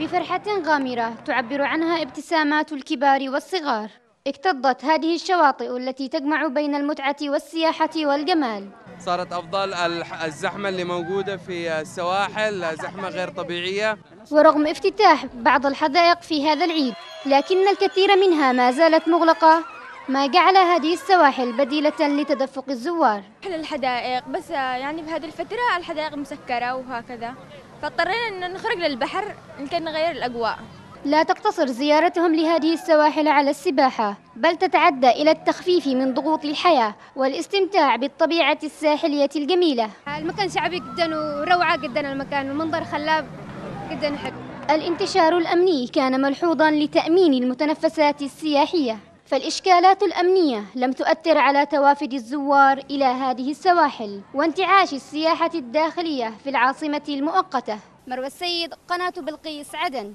بفرحة غامرة تعبر عنها ابتسامات الكبار والصغار. اكتظت هذه الشواطئ التي تجمع بين المتعة والسياحة والجمال. صارت أفضل الزحمة اللي موجودة في السواحل زحمة غير طبيعية. ورغم افتتاح بعض الحدائق في هذا العيد لكن الكثير منها ما زالت مغلقة. ما جعل هذه السواحل بديلة لتدفق الزوار. أحلى الحدائق بس يعني بهذه الفترة الحدائق مسكرة وهكذا. فاضطرينا إنه نخرج للبحر يمكن نغير الأجواء. لا تقتصر زيارتهم لهذه السواحل على السباحة بل تتعدى إلى التخفيف من ضغوط الحياة والاستمتاع بالطبيعة الساحلية الجميلة. المكان شعبي جدا وروعة جدا المكان والمنظر خلاب جدا حلو. الانتشار الأمني كان ملحوظا لتأمين المتنفسات السياحية. فالإشكالات الأمنية لم تؤثر على توافد الزوار إلى هذه السواحل وانتعاش السياحة الداخلية في العاصمة المؤقتة. مروى السيد قناة بلقيس عدن.